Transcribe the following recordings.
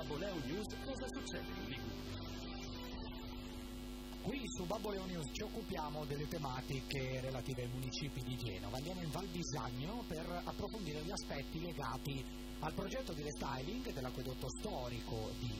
Babbo Leo News cosa succede in Liguria. Qui su Babbo Leo News ci occupiamo delle tematiche relative ai municipi di Genova. Andiamo in Val Bisagno per approfondire gli aspetti legati al progetto di restyling dell'acquedotto storico di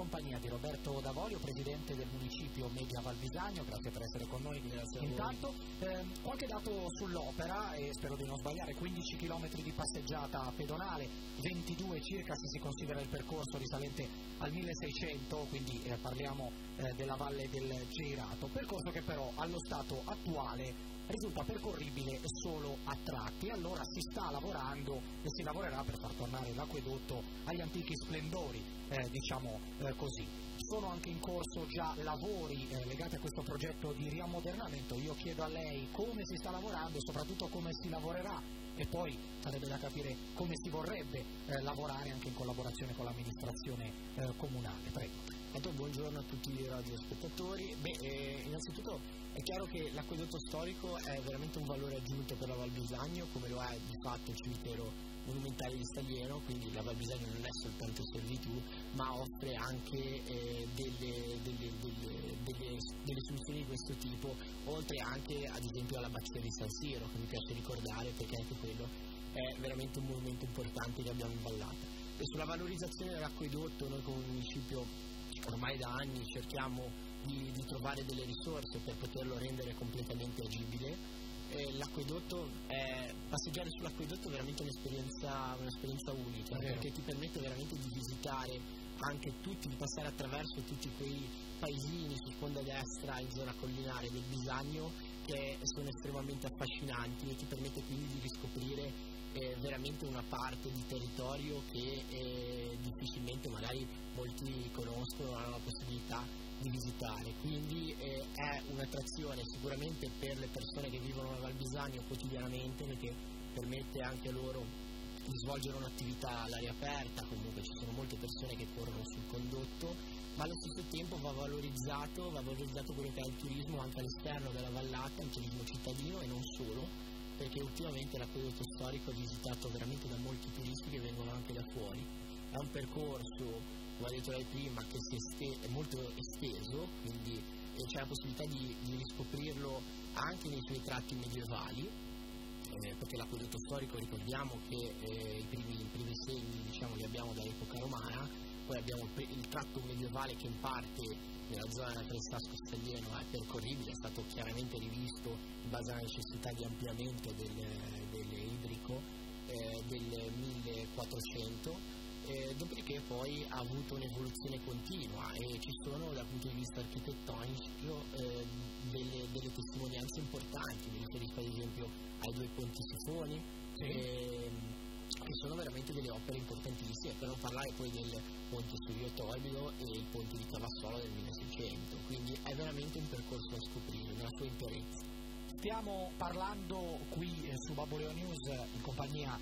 compagnia di Roberto Davolio, presidente del municipio Media Valbisagno, grazie per essere con noi. Grazie Intanto eh, qualche dato sull'opera e spero di non sbagliare, 15 km di passeggiata pedonale, 22 circa se si considera il percorso risalente al 1600, quindi eh, parliamo eh, della valle del Geirato, percorso che però allo stato attuale risulta percorribile solo a tratti. Allora si sta lavorando e si lavorerà per far tornare l'acquedotto agli antichi splendori, eh, diciamo eh, così. Sono anche in corso già lavori eh, legati a questo progetto di riammodernamento. Io chiedo a lei come si sta lavorando e soprattutto come si lavorerà e poi sarebbe da capire come si vorrebbe eh, lavorare anche in collaborazione con l'amministrazione eh, comunale. Prego. Intanto buongiorno a tutti i radiospettatori. Beh, eh, innanzitutto è chiaro che l'acquedotto storico è veramente un valore aggiunto per la Val Bisagno, come lo è di fatto il cimitero monumentale di Staglieno, quindi la Val Bisagno non è soltanto servitù, ma offre anche eh, delle, delle, delle, delle, soluzioni di questo tipo, oltre anche ad esempio alla bacia di San Siro, che mi piace ricordare perché anche quello è veramente un monumento importante che abbiamo in ballata. E sulla valorizzazione dell'acquedotto noi come municipio ormai da anni cerchiamo di, di trovare delle risorse per poterlo rendere completamente agibile. Eh, l'acquedotto è, passeggiare sull'acquedotto è veramente un'esperienza, un'esperienza unica perché ti permette veramente di visitare anche tutti, di passare attraverso tutti quei paesini su sponda destra in zona collinare del Bisagno che sono estremamente affascinanti e ti permette quindi di riscoprire veramente una parte di territorio che eh, difficilmente magari molti conoscono, hanno la possibilità di visitare, quindi eh, è un'attrazione sicuramente per le persone che vivono a Val Bisagno quotidianamente perché permette anche loro di svolgere un'attività all'aria aperta, comunque ci sono molte persone che corrono sul condotto, ma allo stesso tempo va valorizzato, va valorizzato quello che è il turismo anche all'esterno della vallata, il turismo cittadino e non solo, perché ultimamente l'acquedotto storico visitato veramente da molti turisti che vengono anche da fuori. È un percorso come ha detto lei prima, che è molto esteso, quindi c'è la possibilità di, di, riscoprirlo anche nei suoi tratti medievali, eh, perché l'acquedotto storico ricordiamo che eh, i, primi, i, primi, segni diciamo, li abbiamo dall'epoca romana, poi abbiamo il, il tratto medievale che in parte nella zona del Sasco Staglieno è percorribile, è stato chiaramente rivisto in base alla necessità di ampliamento del, 1400 eh, dopodiché poi ha avuto un'evoluzione continua e ci sono dal punto di vista architettonico eh, delle, delle, testimonianze importanti, mi riferisco ad esempio ai due ponti sifoni, sì. eh, che sono veramente delle opere importantissime, per non parlare poi del ponte su Rio Torbido e il ponte di Cavassolo del 1600, quindi è veramente un percorso da scoprire nella sua interezza. Stiamo parlando qui eh, su Babboleo News in compagnia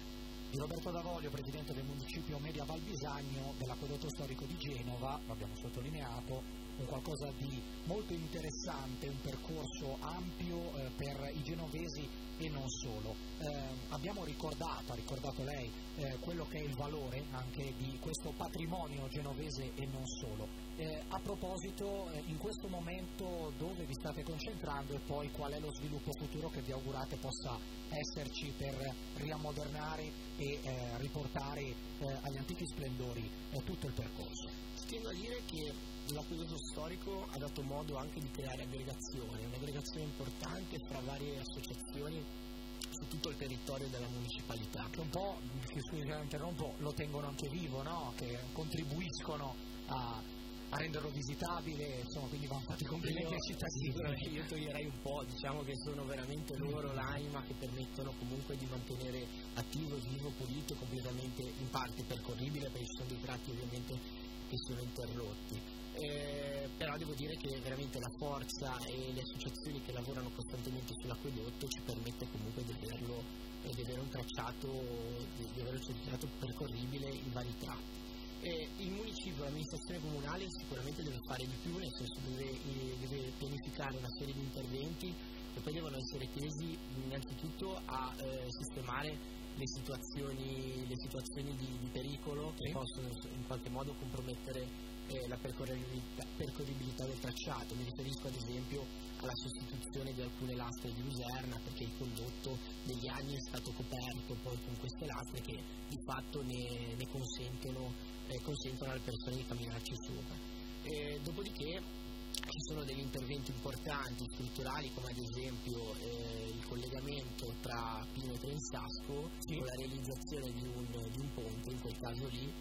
di Roberto Davolio, presidente del municipio Media Valbisagno dell'acquedotto storico di Genova, l'abbiamo sottolineato, un qualcosa di molto interessante, un percorso ampio eh, per i genovesi e non solo. Eh, abbiamo ricordato, ha ricordato lei, eh, quello che è il valore anche di questo patrimonio genovese e non solo. Eh, a proposito, eh, in questo momento dove vi state concentrando e poi qual è lo sviluppo futuro che vi augurate possa esserci per riammodernare e eh, riportare agli antichi splendori tutto il percorso. Tengo a dire che l'acquedotto storico ha dato modo anche di creare aggregazioni, un'aggregazione importante fra varie associazioni su tutto il territorio della municipalità. Che un po', scusi se interrompo, lo tengono anche vivo, no? che contribuiscono a a renderlo visitabile, insomma, quindi vanno fatti complimenti ai cittadini. Io toglierei un po', diciamo che sono veramente loro l'anima che permettono comunque di mantenere attivo vivo, pulito, completamente in parte percorribile, perché ci sono dei tratti ovviamente che sono interrotti. Eh, però devo dire che veramente la forza e le associazioni che lavorano costantemente sull'acquedotto ci permette comunque di averlo e di avere un tracciato, di, di avere un tracciato percorribile in vari tratti. Eh, il municipio, l'amministrazione comunale sicuramente deve fare di più, nel senso deve, eh, deve pianificare una serie di interventi che poi devono essere tesi innanzitutto a eh, sistemare le situazioni, le situazioni di, di, pericolo che sì. possono in qualche modo compromettere eh, la percorribilità, percorribilità, del tracciato. Mi riferisco ad esempio alla sostituzione di alcune lastre di luserna perché il condotto negli anni è stato coperto poi con queste lastre che di fatto ne, ne consentono, eh, consentono alle persone di camminarci sopra. E dopodiché ci sono degli interventi importanti strutturali come ad esempio eh, il collegamento tra Pino e Trensasco sì. con la realizzazione di un, di un, ponte, in quel caso lì,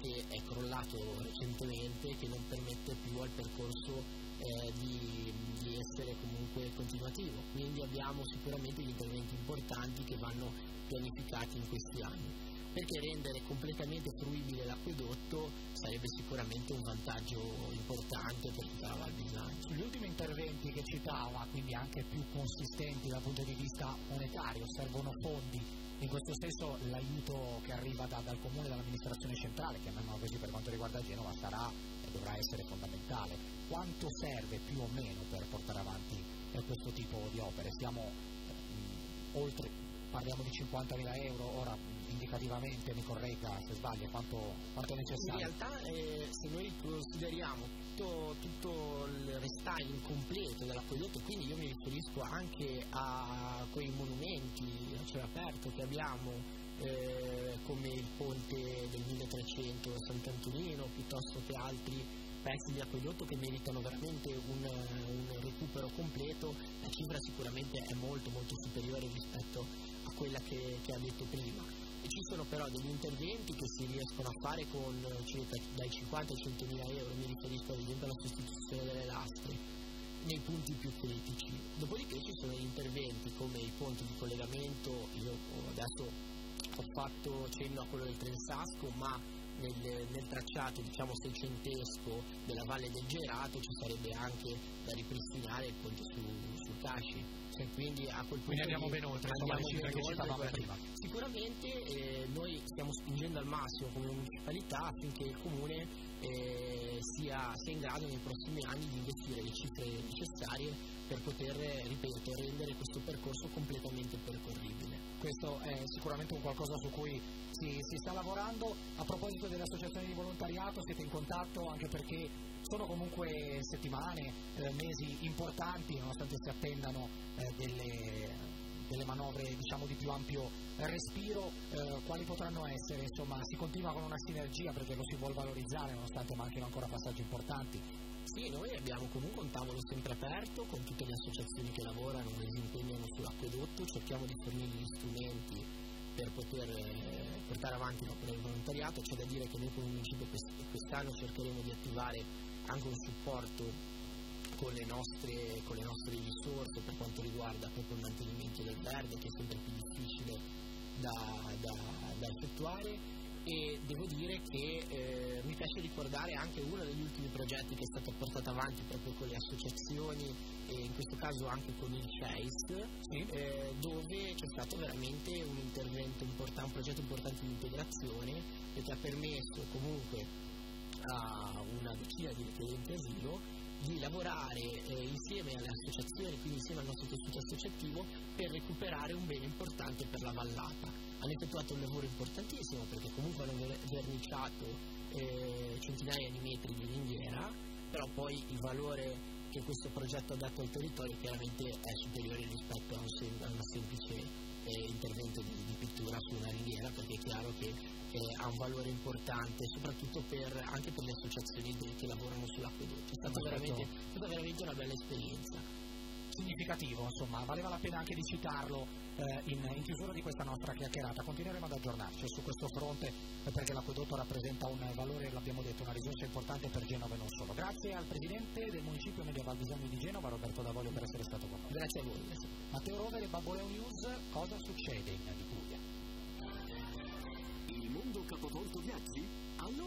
che è crollato recentemente e che non permette più al percorso eh, di, di, essere comunque continuativo. Quindi abbiamo sicuramente degli interventi importanti che vanno pianificati in questi anni perché rendere completamente fruibile l'acquedotto sarebbe sicuramente un vantaggio importante per tutta la Val Bisagno. Sugli ultimi interventi che citava, quindi anche più consistenti dal punto di vista monetario, servono fondi. In questo senso l'aiuto che arriva da, dal comune dall'amministrazione centrale, chiamiamolo così per quanto riguarda Genova, sarà dovrà essere fondamentale. Quanto serve più o meno per portare avanti eh, questo tipo di opere? Siamo eh, oltre, parliamo di 50.000 euro, ora indicativamente, mi corregga se sbaglio, quanto, quanto è necessario? In realtà eh, se noi consideriamo tutto, tutto il restyling completo dell'acquedotto, quindi io mi riferisco anche a quei monumenti a cielo aperto che abbiamo eh, come il ponte del 1300 Sant'Antonino piuttosto che altri pezzi di acquedotto che meritano veramente un, un recupero completo, la cifra sicuramente è molto molto superiore rispetto a quella che, che ha detto prima ci sono però degli interventi che si riescono a fare con circa dai 50 ai 100 mila euro, mi riferisco ad esempio alla sostituzione delle lastre nei punti più critici. Dopodiché ci sono degli interventi come i ponti di collegamento, io adesso ho fatto cenno a quello del Trensasco, ma nel, nel, tracciato diciamo seicentesco della Valle del Gerato ci sarebbe anche da ripristinare il ponte su, sul Casci e quindi a quel punto quindi andiamo ben oltre insomma, le cifre che citavamo prima sicuramente eh, noi stiamo spingendo al massimo come municipalità affinché il comune eh, sia, sia, in grado nei prossimi anni di investire le cifre necessarie per poter, ripeto, rendere questo percorso completamente percorribile. Questo è sicuramente un qualcosa su cui si, si sta lavorando. A proposito delle associazioni di volontariato, siete in contatto anche perché sono comunque settimane, eh, mesi importanti, nonostante si attendano eh, delle, delle, manovre diciamo, di più ampio respiro, eh, quali potranno essere? Insomma, si continua con una sinergia perché lo si vuole valorizzare nonostante manchino ancora passaggi importanti. Sì, noi abbiamo comunque un tavolo sempre aperto con tutte le associazioni che lavorano e si impegnano sull'acquedotto, cerchiamo di fornire gli strumenti per poter eh, portare avanti l'opera del volontariato, c'è da dire che noi come municipio quest'anno cercheremo di attivare anche un supporto con le, nostre, con le nostre risorse per quanto riguarda proprio il mantenimento del verde che è sempre più difficile da, da, da effettuare e devo dire che eh, mi piace ricordare anche uno degli ultimi progetti che è stato portato avanti proprio con le associazioni e in questo caso anche con il CEIS sì. eh, dove c'è stato veramente un intervento importante, un progetto importante di integrazione che ha permesso comunque a una decina di richiedenti asilo di lavorare eh, insieme alle associazioni, quindi insieme al nostro tessuto associativo, per recuperare un bene importante per la vallata. Hanno effettuato un lavoro importantissimo perché comunque hanno verniciato eh, centinaia di metri di ringhiera, però poi il valore che questo progetto ha dato al territorio chiaramente è superiore rispetto a, un sem- a una semplice eh, intervento di, di pittura su una ringhiera, perché è chiaro che eh, ha un valore importante, soprattutto per, anche per le associazioni che lavorano sull'acquedotto. È stata veramente, stata veramente una bella esperienza significativo, insomma, valeva la pena anche di citarlo eh, in, in, chiusura di questa nostra chiacchierata. Continueremo ad aggiornarci su questo fronte eh, perché l'acquedotto rappresenta un valore, l'abbiamo detto, una risorsa importante per Genova e non solo. Grazie al Presidente del Municipio Medio Valdesani di Genova, Roberto Davoglio, per essere stato con noi. Grazie a voi. Matteo Rovere, Babboleo News, cosa succede in Liguria? Il mondo capovolto viaggi? Allora